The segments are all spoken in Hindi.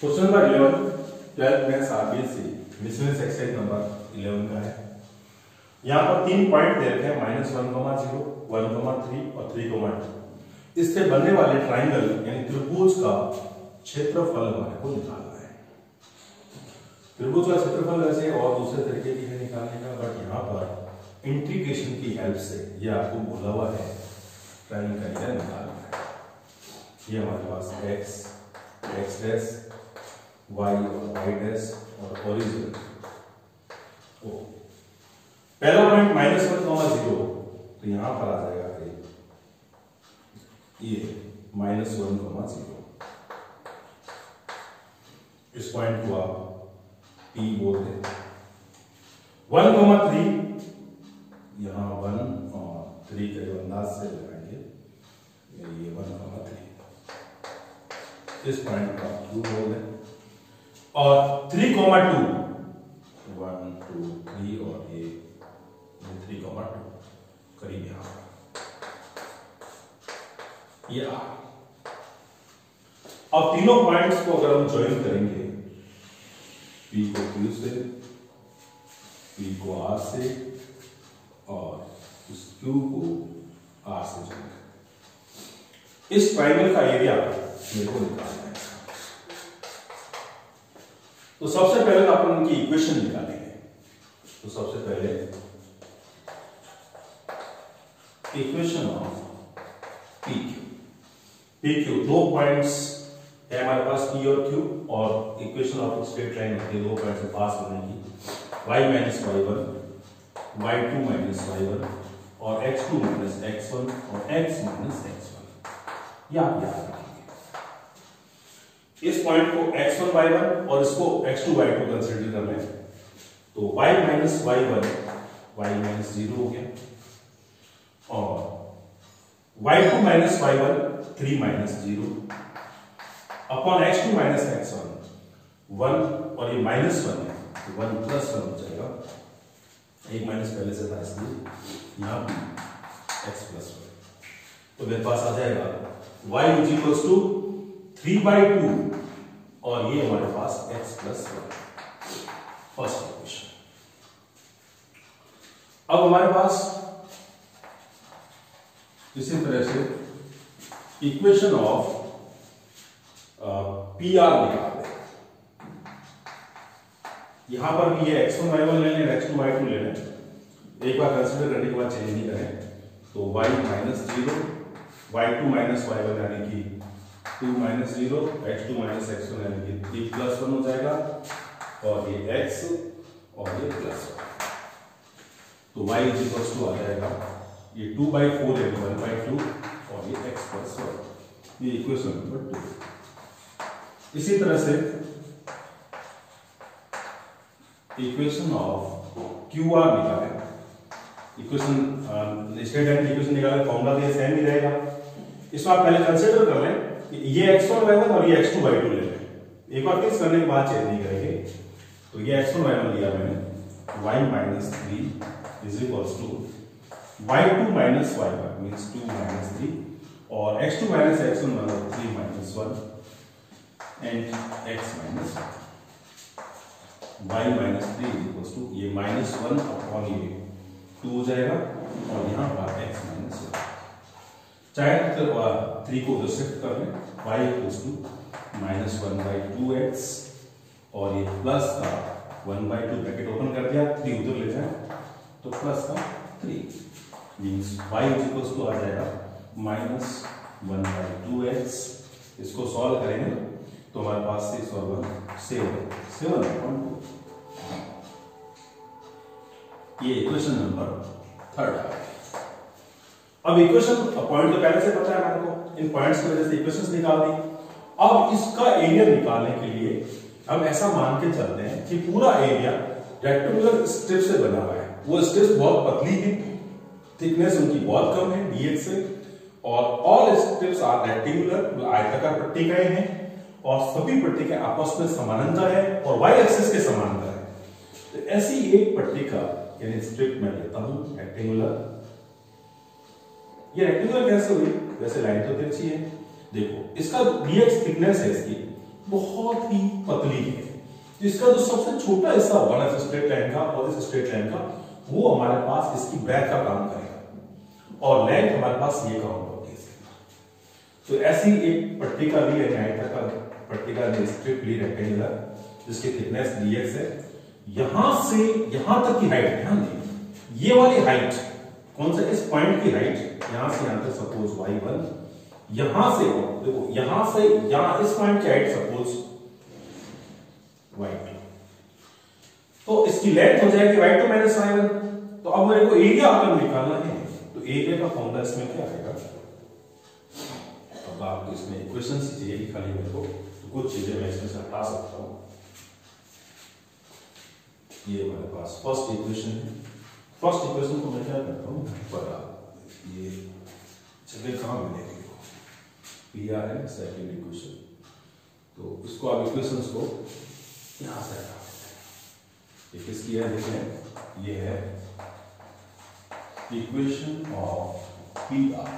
Question number eleven twelfth maths RBSE miscellaneous exercise number eleven का है? यहाँ पर तीन पॉइंट दे रखे हैं minus one comma zero one comma three और थ्री कोमा टू इससे बनने वाले ट्राइंगल यानी त्रिभुज का क्षेत्रफल हमारे को निकालना है। त्रिभुज का क्षेत्रफल वैसे और दूसरे तरीके की है निकालने का बट यहाँ पर इंटीग्रेशन की हेल्प से ये आपको बोला हुआ है ट्राइंगल का निकालना है। ये हमारे पास एक्स एक्स डैश वाई और वाई डैश और ओरिजिन ओ पहला point minus one comma zero तो यहाँ पर आ जाएगा ये माइनस वन कॉमा ज़ीरो इस पॉइंट को आप पी बोलते हैं। वन कॉमा थ्री यहाँ वन और थ्री के अंदाज से लगाएँगे, ये वन कॉमा थ्री इस पॉइंट को आप क्यू बोल दें और three comma two one two three और ये थ्री कॉमा टू करीब यहाँ ये आ। अब तीनों पॉइंट्स को अगर हम ज्वाइन करेंगे पी को क्यू से पी को आर से और इस क्यू को आर से ज्वाइन इस ट्राइंगल का एरिया मेरे को निकालना है। तो सबसे पहले अपन उनकी इक्वेशन निकालेंगे। तो सबसे पहले equation of P Q P Q दो पॉइंट्स है हमारे पास पी और क्यू और इक्वेशन ऑफ़ स्ट्रेट लाइन होती है, दो पॉइंट से पास होने की। Y minus y one y two minus y one और x two minus x one और एक्स माइनस एक्स वन याद याद। इस पॉइंट को x1 y1 और इसको x2 y2 कंसीडर कर लें तो y minus y one y minus zero हो गया। और y2 minus y one three minus zero upon x2 minus x one one और ये माइनस वन है तो वन प्लस वन हो जाएगा। एक माइनस पहले से था, इसलिए यहाँ x प्लस वन तो मेरे पास आ जाएगा y is equals to three by two और ये हमारे पास x plus one first equation अब हमारे पास इसी तरह से इक्वेशन ऑफ़ पी आर निकाल दें यहाँ पर भी ये एक्स वन वाई वन ले लें एक्स टू वाई टू ले लें। एक बार कंसिडर करने के बाद चेंज नहीं करें। तो y minus zero y two minus y one यानी कि two minus zero x two minus x one यानी कि थ्री प्लस वन हो जाएगा, और ये एक्स और ये प्लस वन तो y इज़ इक्वल टू आ जाएगा, ये टू बाई फोर यानी वन बाई टू और ये एक्स प्लस वन ये इक्वेशन नंबर टू इसी तरह से इक्वेशन ऑफ़ क्यू आर निकालें इक्वेशन स्टेट लाइन इक्वेशन निकालें फॉर्मूला तो ये सेम ही रहेगा। इसको आप पहले कंसिडर कर लें। ये एक्स वन वाई वन और ये एक्स टू वाई टू ले लें एक बार केस करने के बाद चेंज नहीं करेंगे। तो ये एक्स वन वाई वन लिया मैंने। Y minus three is equals to y two minus y one means two minus three और x two minus x one मतलब three minus one and x minus y minus three is equals to ये माइनस वन अपॉन ये टू हो जाएगा और यहाँ पर एक्स माइनस वन चाहे तो थ्री को उधर शिफ्ट कर लें y equals to minus one by two x और ये प्लस का one by two bracket open कर दिया थ्री उधर ले जाए तो प्लस का three means y equals to आ जाएगा minus one by two x इसको सॉल्व करेंगे तो हमारे पास सिक्स और one seven seven upon two ये इक्वेशन नंबर थर्ड है। अब इक्वेशन पॉइंट तो पहले से पता है हमारे को इन पॉइंट्स की वजह से इक्वेशंस निकाल दी। अब इसका एरिया निकालने के लिए हम ऐसा मान के चलते हैं कि पूरा एरिया रेक्टेंगुलर स्ट्रिप से बना हुआ है। वो स्ट्रिप्स बहुत पतली है थिकनेस उनकी बहुत कम है डीएक्स से। और ऑल स्ट्रिप्स आर रेक्टेंगुलर आयताकार पट्टी का हैं, और सभी पट्टी के आपस में समानांतर है, और वाई एक्सिस के समानांतर है। तो ऐसी एक पट्टी का यानी स्ट्रिप मैं लेता हूँ रेक्टेंगुलर ये रेक्टेंगुलर कैसे हुई वैसे लाइन तो तिरछी है। देखो, इसका dx थिकनेस है इसकी। बहुत ही पतली है। तो इसका जो सबसे छोटा हिस्सा होगा ना स्ट्रेट लाइन का और इस स्ट्रेट लाइन का, वो हमारे पास इसकी ब्रेथ का काम करेगा। और लेंथ हमारे पास ये काम होगी तो ऐसी एक पट्टी का ली है का पट्टी का स्ट्रिप ली रेक्टेंगुलर जिसकी थिकनेस dx है। यहाँ से, यहाँ तक की हाइट ध्यान दें, ये वाली हाइट कौन सा इस पॉइंट की हाइट यहाँ से यहाँ तक सपोज़ y1 यहाँ से देखो, यहाँ से यहाँ इस पॉइंट की हाइट सपोज़ y2 तो इसकी लेंथ हो जाएगी y2 माइनस y1 तो अब मेरे को एरिया अगर निकालना है। तो एरिया का फॉर्मूला इसमें क्या आएगा? अब आपको इसमें इक्वेशन चाहिए खाली मेरे को। तो कुछ चीज़ें मैं इसमें से हटा सकता हूँ। ये हमारे पास फ़र्स्ट इक्वेशन है। फ़र्स्ट इक्वेशन को मैं क्या करता हूँ पर ये जगह कहाँ मिलेगी P R N second equation तो इसको आप इक्वेशंस को यहाँ से हटा ये किसकी है देखें ये है इक्वेशन ऑफ़ पी आर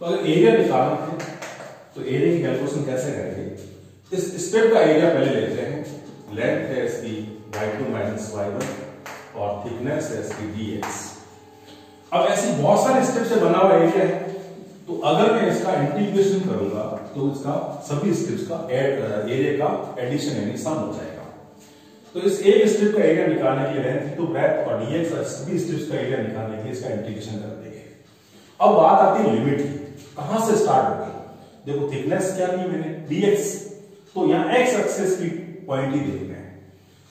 तो अगर एरिया निकालना है तो एरिया की कैलकुलेशन कैसे करेंगे इस स्टेप का एरिया पहले लेते हैं लेंथ है इसकी y2 टू माइनस वाई और थिकनेस है इसकी dx अब ऐसी बहुत सारे स्टेप से बना हुआ एरिया है तो अगर मैं इसका इंटीग्रेशन करूँगा तो इसका सभी स्टेप्स का एरिया का एडिशन यानी सम हो जाएगा। तो इस एक स्ट्रिप का एरिया निकालने के लिए टू ब्रेथ और डीएक्स और सभी स्ट्रिप्स का एरिया निकालने के लिए इसका इंटीग्रेशन कर देंगे। अब बात आती है लिमिट की। कहाँ से स्टार्ट होगी? देखो थिकनेस क्या ली मैंने? डीएक्स तो यहाँ एक्स एक्सिस की पॉइंट ही देख।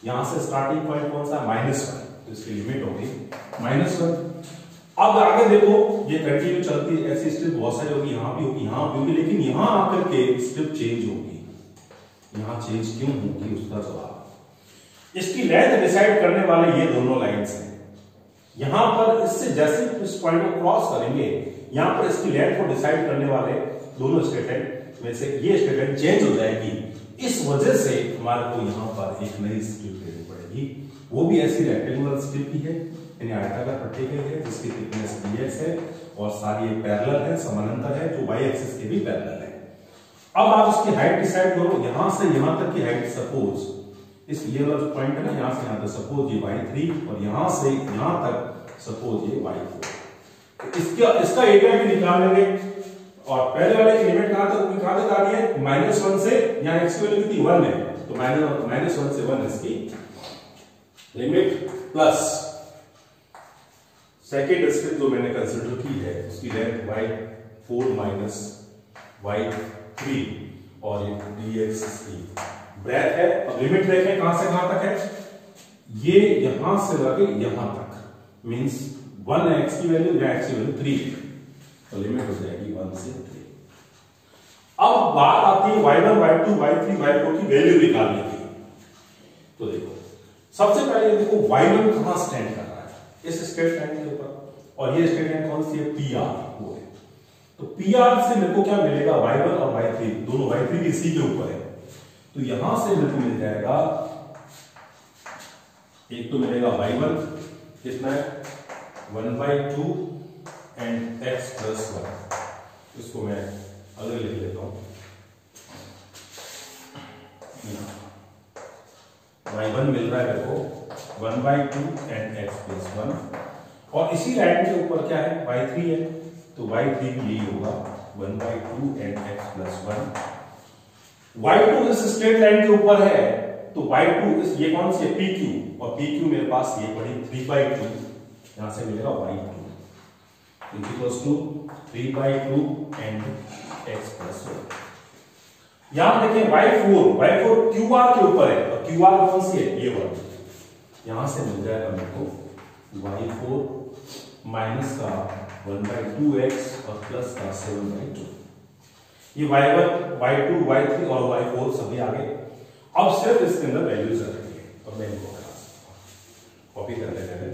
यहाँ से स्टार्टिंग पॉइंट कौन सा? माइनस वन तो इसकी लिमिट होगी माइनस वन अब आगे देखो, ये कंटिन्यू चलती है, ऐसी स्ट्रिप बहुत सारी होगी, यहाँ भी होगी, यहाँ भी होगी, लेकिन यहाँ आकर के स्ट्रिप चेंज होगी। यहाँ चेंज क्यों होगी? उसका जवाब। इसकी लेंथ डिसाइड करने वाले ये दोनों लाइंस हैं। यहाँ पर इससे जैसे इस पॉइंट को क्रॉस करेंगे, यहाँ पर इसकी लेंथ को डिसाइड करने वाले दोनों स्टेटमेंट में से ये स्टेटमेंट चेंज हो जाएगी। इस वजह से हमारे को यहाँ पर एक नई स्ट्रिप लेनी पड़ेगी। वो भी ऐसी रेक्टेंगुलर स्ट्रिप ही है, यानी आयताकार पट्टी की है जिसकी थिकनेस dx है और सारी पैरेलल है, समानांतर है, जो y एक्सिस के भी पैरेलल है। अब आप इसकी हाइट डिसाइड करो, यहाँ से यहाँ तक की हाइट सपोज़ इस ये वाला पॉइंट है ना यहाँ से यहाँ तक सपोज़ ये वाई थ्री और यहाँ से यहाँ तक सपोज़ ये वाई फोर तो इसका इसका एरिया भी निकाल लेंगे। और पहले वाले की लिमिट कहाँ तक कहाँ तक आ रही है? माइनस वन से यहाँ एक्स की वैल्यू कितनी? वन है। तो माइनस माइनस वन से वन इसकी लिमिट प्लस सेकेंड स्टेप जो मैंने कंसिडर की है, उसकी length y four minus y three और ये डी एक्स की ब्रेथ है। अब लिमिट देखें कहाँ से कहाँ तक है। ये यहाँ से लगे यहाँ तक। मींस वन एक्स की वैल्यू या एक्स की वैल्यू थ्री तो लिमिट हो जाएगी वन से थ्री अब बात आती है y one y two y three y four की वैल्यू निकालने की। तो देखो, सबसे पहले देखो वाई वन कहाँ स्टैंड कर रहा है? इस स्ट्रेट लाइन के ऊपर। और ये स्ट्रेट लाइन कौन सी है? पी आर वो है। तो पी आर से मेरे को क्या मिलेगा? वाई वन और वाई थ्री दोनों वाई थ्री इसी के ऊपर है। तो यहाँ से मेरे को मिल जाएगा, एक तो मिलेगा वाई वन कितना है one by two and x plus one इसको मैं अलग लिख लेता हूँ वाई वन मिल रहा है मेरे को one by two and x plus one और इसी लाइन के ऊपर क्या है? वाई थ्री है। तो वाई थ्री भी यही होगा। One by two and x plus one y2 इस स्ट्रेट लाइन के ऊपर है। तो y2 इस ये कौन सी है? पी क्यू और पी क्यू मेरे पास ये पड़ी थ्री बाई टू यहाँ से मिलेगा y2 equals to 3 by 2 and x plus 1 यहाँ देखें y4 y4 qr के ऊपर है। और qr कौन सी है? ये वाली। यहाँ से मिल जाएगा मेरे को y4 माइनस का 1 by 2x और प्लस का 7 by 2 ये y1, y2, y3 और y4 सभी आ गए अब सिर्फ़ इसके अंदर वैल्यूज़ रखेंगे और मैं इनको कॉपी कर लेते हैं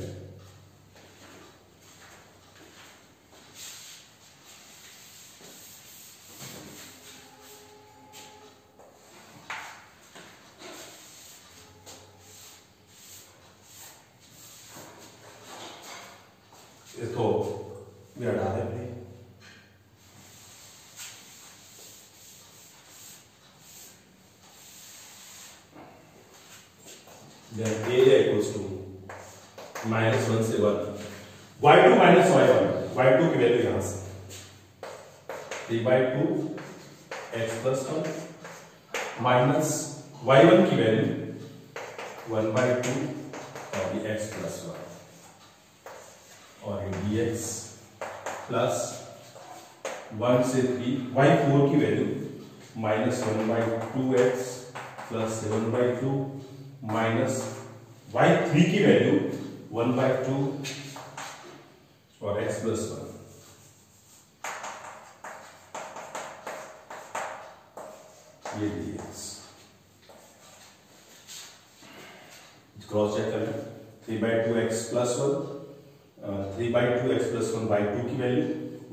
इसको भी हटा दें then area equals to minus one से one y two minus y one y two की वैल्यू यहाँ से। Three by two x minus y one की वैल्यू वन बाई टू और ये एक्स प्लस वन और ये डी एक्स प्लस वन से थ्री वाई फोर की value minus one by two x plus seven by two minus y three की वैल्यू वन बाई टू और एक्स प्लस वन ये क्रॉस चेक करें. Three by two x plus one three by two x plus one by two की वैल्यू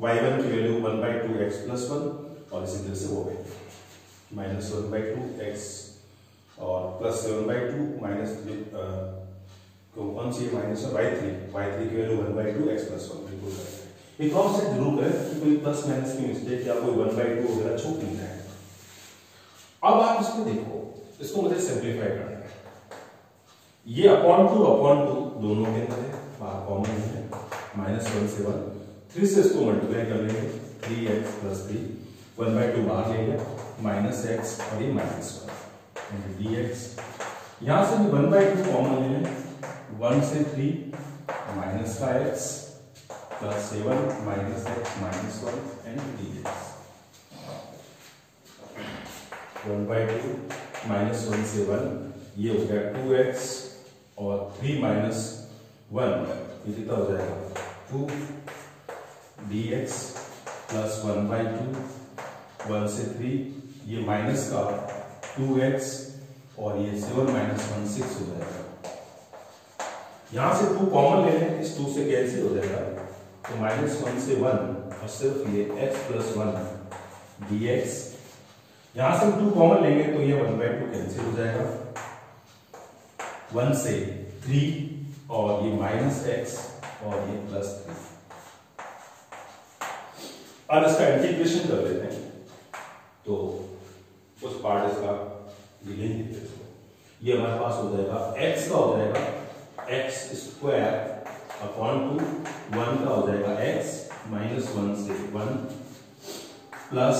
वाई वन की value one by two x plus one और इसी तरह से वो value minus one by two x और plus seven by two minus कौन सी minus by three by three की value one by two x plus one बिल्कुल एक और से ज़रूर करें कि कोई प्लस माइनस की मिस्टेक या कोई वन बाई टू वगैरह छूट नहीं जाए। अब आप इसको देखो, इसको मुझे सिंप्लीफाई करना है। ये अपॉन टू अपॉन टू दोनों के अंदर है, बाहर कॉमन है माइनस वन से वन थ्री से इसको मल्टीप्लाई कर लेंगे three x plus three one by two बाहर लेंगे माइनस एक्स और ये माइनस वन डी एक्स यहाँ से भी वन बाई टू कॉमन ले लें। वन से थ्री माइनस का x plus seven minus x minus one and d x one by two minus one से वन ये हो गया टू एक्स और थ्री माइनस वन ये कितना हो जाएगा? Two d x plus one by two one से थ्री ये माइनस का टू एक्स और ये सेवन माइनस वन सिक्स हो जाएगा। यहाँ से टू कॉमन ले लें, इस टू से कैंसिल हो जाएगा। तो माइनस वन से वन और सिर्फ़ ये x plus one d x यहाँ से टू कॉमन लेंगे तो ये वन बाई टू कैंसिल हो जाएगा। वन से थ्री और ये माइनस एक्स और ये प्लस थ्री अब इसका इंटीग्रेशन कर लेते हैं। तो उस पार्ट इसका लिखेंगे ये हमारे पास हो जाएगा x का हो जाएगा x square upon two one का हो जाएगा x माइनस वन से वन प्लस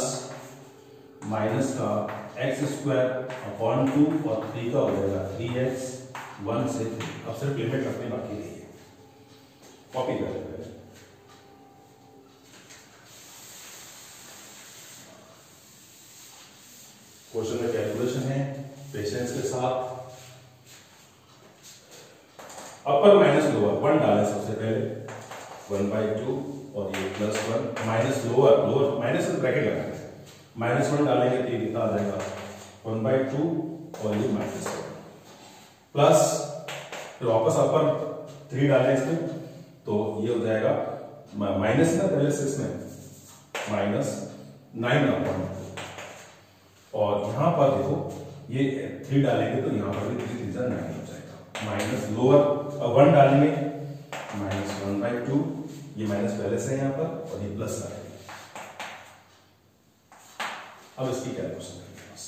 माइनस का एक्स स्क्वायर अपॉन टू और थ्री का हो जाएगा थ्री एक्स वन से थ्री अब सिर्फ़ लिमिट रखने बाकी रही है। कॉपी कर लेते क्वेश्चन में कैलकुलेशन है। पेशेंस के साथ? अपर माइनस लोअर वन डालें सबसे पहले. वन बाई टू और ये plus one minus lower lower minus bracket लगाएँगे माइनस वन डालेंगे तो ये कितना आ जाएगा? वन बाई टू और ये माइनस वन प्लस फिर वापस अपर थ्री डालें इसमें तो ये हो जाएगा माइनस ना पहले से इसमें माइनस नाइन अपॉन और यहाँ पर देखो ये थ्री डालेंगे तो यहाँ पर भी थ्री थ्री नाइन हो जाएगा। माइनस लोअर वन डालेंगे माइनस वन बाई टू ये माइनस पहले से यहाँ पर, और ये प्लस आ अब इसकी करेंगे बस।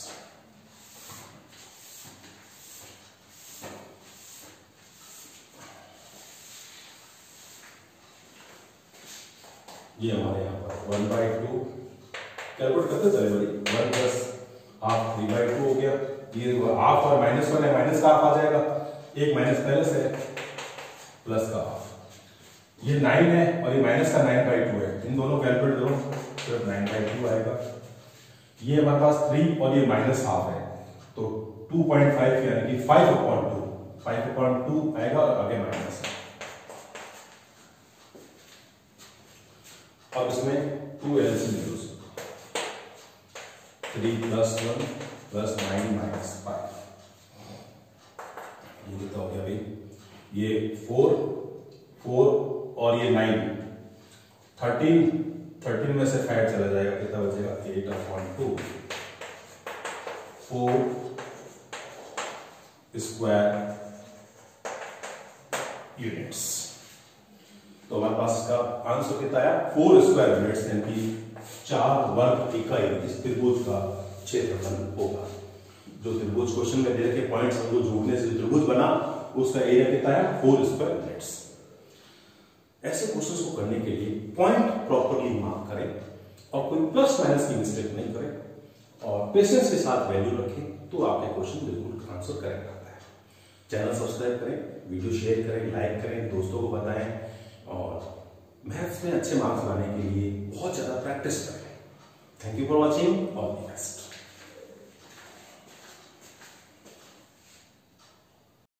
ये हमारे यहाँ पर वन बाई टू कैलकुलेट करते चले भाई one plus half three by two हो गया, ये हाफ़ और माइनस वन है माइनस का हाफ़ आ जाएगा। एक माइनस पहले से प्लस का हाफ़ ये नाइन है और ये माइनस का नाइन बाई टू है। इन दोनों कैलकुलेट करो सिर्फ़ नाइन बाई टू आएगा। ये हमारे पास थ्री और ये माइनस हाफ़ है। तो टू पॉइंट फाइव यानी कि five upon two five upon two आएगा और आगे माइनस है। अब इसमें two LCM use three plus one plus nine minus five ये कितना हो गया भाई? ये फोर फोर और ये नाइन थर्टीन थर्टीन में से फाइव चला जाएगा, कितना बचेगा? Eight upon two four square units तो हमारे पास इसका आंसर कितना आया? फोर स्क्वायर यूनिट्स यानी कि चार वर्ग इकाई इस त्रिभुज का क्षेत्रफल होगा। जो त्रिभुज क्वेश्चन में दे रखे पॉइंट्स हमको जोड़ने से त्रिभुज बना, उसका एरिया कितना है? फोर स्क्वायर यूनिट्स ऐसे क्वेश्चंस को करने के लिए पॉइंट प्रॉपरली मार्क करें और कोई प्लस माइनस की मिस्टेक नहीं करें और पेशेंस के साथ वैल्यू रखें तो आपके क्वेश्चन बिल्कुल आंसर करेक्ट आता है। चैनल सब्सक्राइब करें वीडियो शेयर करें लाइक करें, दोस्तों को बताएँ और मैथ्स में अच्छे मार्क्स लाने के लिए बहुत ज़्यादा प्रैक्टिस करें। Thank you for watching all the best